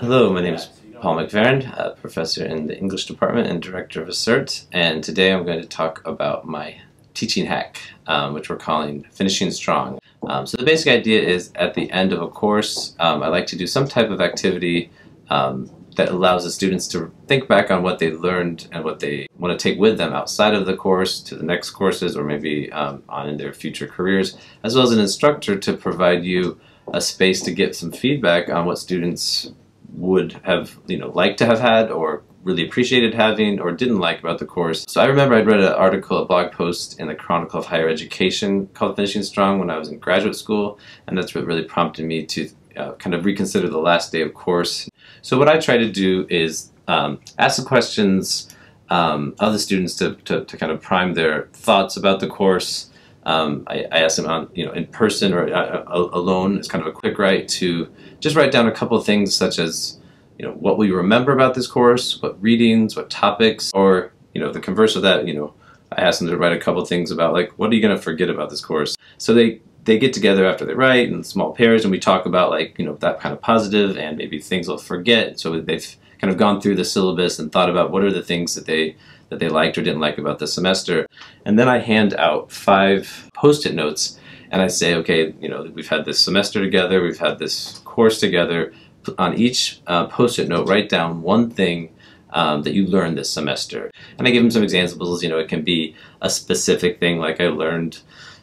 Hello, my name is Paul McPherron, a professor in the English department and director of ACERT, and today I'm going to talk about my teaching hack, um, which we're calling Finishing Strong. Um, so the basic idea is at the end of a course, um, I like to do some type of activity um, that allows the students to think back on what they learned and what they want to take with them outside of the course to the next courses or maybe um, on in their future careers, as well as an instructor to provide you a space to get some feedback on what students would have you know liked to have had or really appreciated having or didn't like about the course. So I remember I'd read an article, a blog post in the Chronicle of Higher Education called Finishing Strong when I was in graduate school, and that's what really prompted me to uh, kind of reconsider the last day of course. So what I try to do is um, ask the questions um, of the students to, to, to, kind of prime their thoughts about the course. Um, I, I ask them on, you know, in person or uh, uh alone. It's kind of a quick write to just write down a couple of things such as, you know, what will you remember about this course, what readings, what topics, or, you know, the converse of that, you know, I asked them to write a couple things about like, what are you going to forget about this course? So they, they get together after they write in small pairs and we talk about like, you know, that kind of positive and maybe things they'll forget. So they've kind of gone through the syllabus and thought about what are the things that they that they liked or didn't like about the semester. And then I hand out five post-it notes and I say, okay, you know, we've had this semester together, we've had this course together. On each uh, post-it note, write down one thing um, that you learned this semester. And I give them some examples. You know, it can be a specific thing, like I learned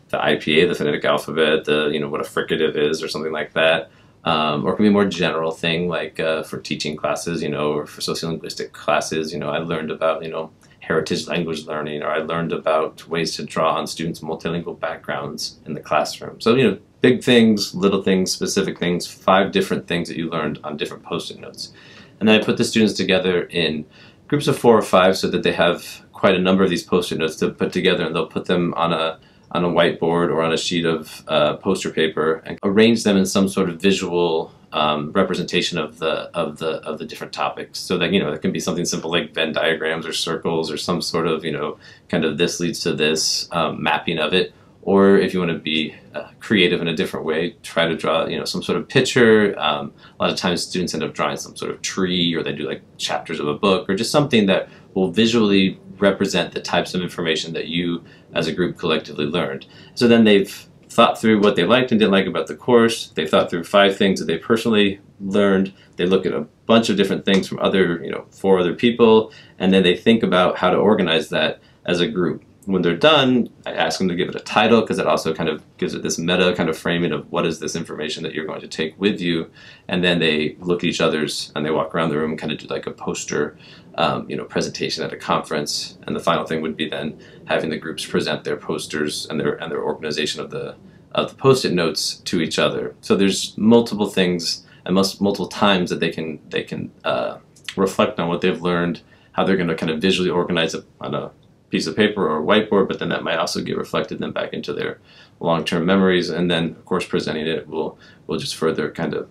the IPA, the phonetic alphabet, the you know what a fricative is, or something like that. Um, or it can be a more general thing, like uh, for teaching classes, you know, or for sociolinguistic classes. You know, I learned about you know heritage language learning, or I learned about ways to draw on students' multilingual backgrounds in the classroom. So, you know, big things, little things, specific things, five different things that you learned on different post-it notes. And then I put the students together in groups of four or five so that they have quite a number of these post-it notes to put together and they'll put them on a on a whiteboard or on a sheet of uh, poster paper and arrange them in some sort of visual um, representation of the of the of the different topics. So that you know it can be something simple like Venn diagrams or circles or some sort of you know kind of this leads to this um, mapping of it. Or if you want to be uh, creative in a different way, try to draw you know some sort of picture. Um, a lot of times students end up drawing some sort of tree, or they do like chapters of a book, or just something that will visually represent the types of information that you as a group collectively learned. So then they've thought through what they liked and didn't like about the course. They thought through five things that they personally learned. They look at a bunch of different things from other, you know, four other people, and then they think about how to organize that as a group. When they're done, I ask them to give it a title because it also kind of gives it this meta kind of framing of what is this information that you're going to take with you. And then they look at each other's and they walk around the room and kind of do like a poster um, you know, presentation at a conference. And the final thing would be then having the groups present their posters and their and their organization of the of the post-it notes to each other. So there's multiple things and most, multiple times that they can they can uh, reflect on what they've learned, how they're going to kind of visually organize it on a piece of paper or a whiteboard, but then that might also get reflected then back into their long-term memories, and then of course presenting it will will just further kind of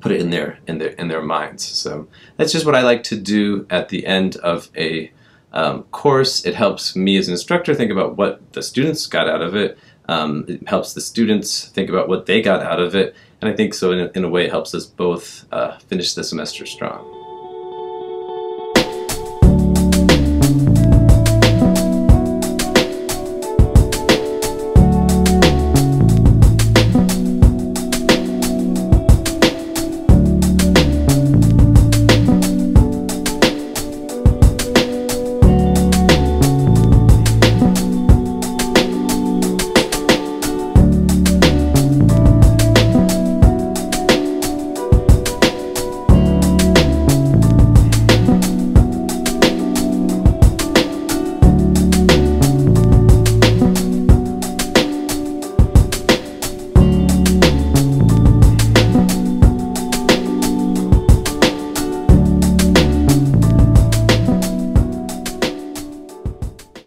put it in their in their in their minds. So that's just what I like to do at the end of a um, course. It helps me as an instructor think about what the students got out of it. Um, it helps the students think about what they got out of it, and I think so in a, in a way it helps us both uh, finish the semester strong.